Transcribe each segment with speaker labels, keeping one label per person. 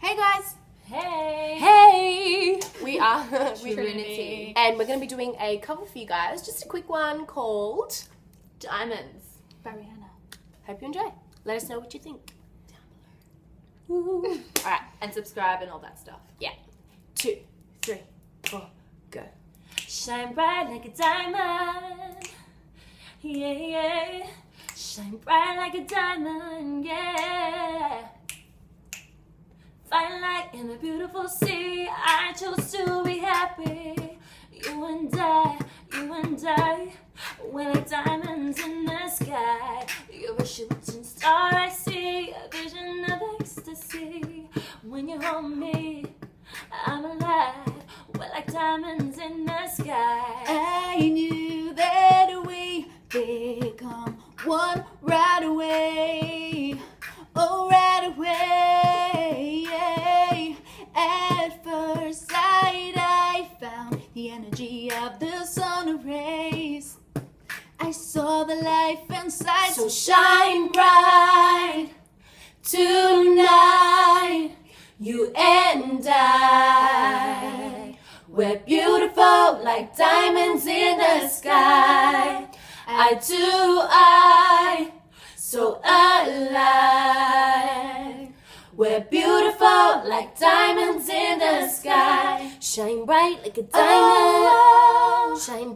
Speaker 1: Hey guys,
Speaker 2: Hey.
Speaker 1: hey, we are
Speaker 2: Trinity.
Speaker 1: Trinity, and we're going to be doing a cover for you guys. Just a quick one called
Speaker 2: Diamonds.
Speaker 1: by Rihanna. Hope you enjoy. Let us know what you think down below. All right,
Speaker 2: And subscribe and all that stuff.
Speaker 1: yeah, two, three, four, go.
Speaker 2: Shine bright like a diamond. Yeah, yeah. Shine bright like a diamond. Yeah. In a beautiful sea. I chose to be happy. You and I, you and I. We're like diamonds in the sky. You're a shooting star. I see a vision of ecstasy. When you hold me, I'm alive. We're like diamonds in the sky.
Speaker 3: I knew that we become I saw the life inside,
Speaker 1: So shine bright tonight, you and I. We're beautiful like diamonds in the sky. Eye to eye, so alive. We're beautiful like diamonds in the sky. Shine bright like a diamond. Shine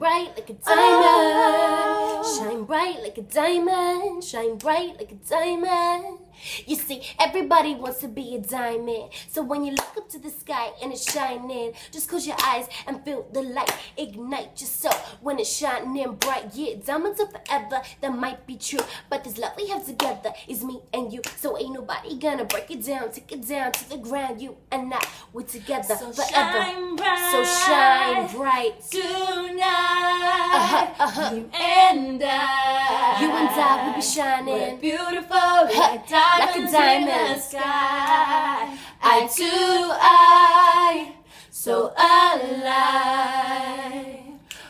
Speaker 1: bright like a oh. diamond. Shine bright like a diamond. Shine bright like a diamond. You see, everybody wants to be a diamond. So when you look up to the sky and it's shining, just close your eyes and feel the light ignite yourself when it's shining bright. Yeah, diamonds are forever. That might be true, but this love we have together is me and you. So ain't nobody gonna break it down, take it down to the ground. You and I, we're together
Speaker 2: So
Speaker 1: forever.
Speaker 2: shine bright.
Speaker 1: So shine bright.
Speaker 2: tonight.
Speaker 1: Uh-huh, uh-huh.
Speaker 2: You and I.
Speaker 1: You and I, we be shining.
Speaker 2: We're beautiful like diamonds
Speaker 1: like a
Speaker 2: in the sky.
Speaker 1: Eye to eye, so alive.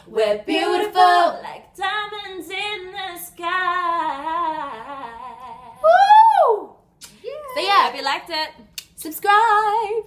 Speaker 1: We're beautiful.
Speaker 2: like diamonds in the sky.
Speaker 1: Woo! So yeah,
Speaker 2: Hope you liked it.
Speaker 1: subscribe.